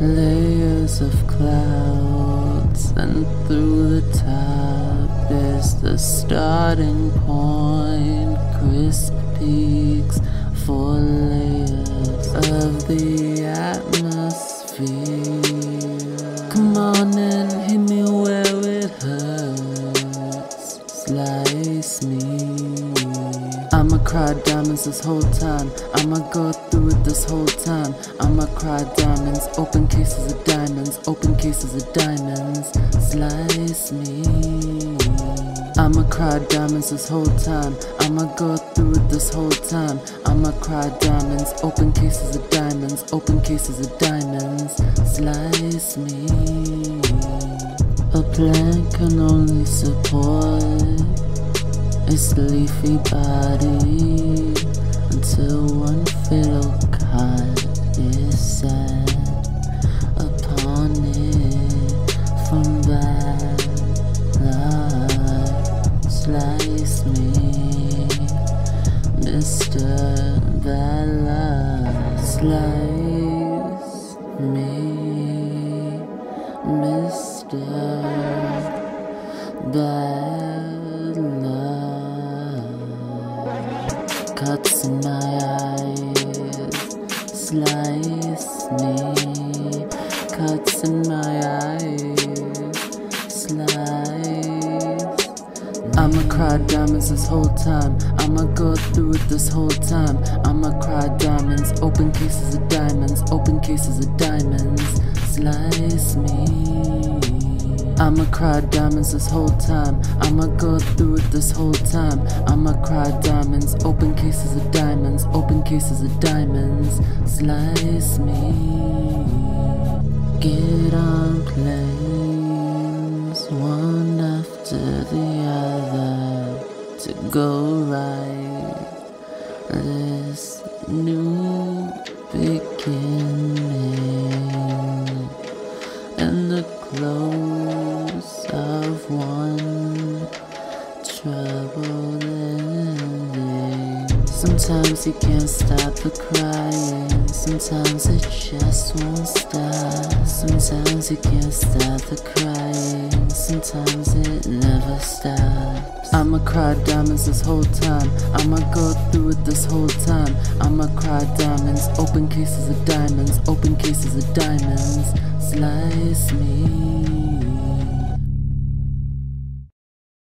Layers of clouds, and through the top is the starting point. Crisp peaks, four layers of the atmosphere. Come on and hit me where it hurts. Slice me. I'ma cry diamonds this whole time. I'ma go through it this whole time. I'ma cry diamonds. Open cases of diamonds. Open cases of diamonds. Slice me. I'ma cry diamonds this whole time. I'ma go through it this whole time. I'ma cry diamonds. Open cases of diamonds. Open cases of diamonds. Slice me. A plant can only support its leafy body until one fatal cut is set upon it from bad luck. Slice me, Mr. Bad Luck. Slice me, Mr. Bad Cuts in my eyes, slice me. Cuts in my eyes, slice. I'ma cry diamonds this whole time. I'ma go through it this whole time. I'ma cry diamonds. Open cases of diamonds. Open cases of diamonds. Slice me. I'ma cry diamonds this whole time. I'ma go through it this whole time. I'ma cry diamonds. Open cases of diamonds. Open cases of diamonds. Slice me. Get on planes, one after the other, to go right this new beginning and the close of one troubled. Sometimes you can't stop the crying, sometimes it just won't stop. Sometimes you can't stop the crying, sometimes it never stops. I'ma cry diamonds this whole time, I'ma go through it this whole time. I'ma cry diamonds, open cases of diamonds, open cases of diamonds. Slice me.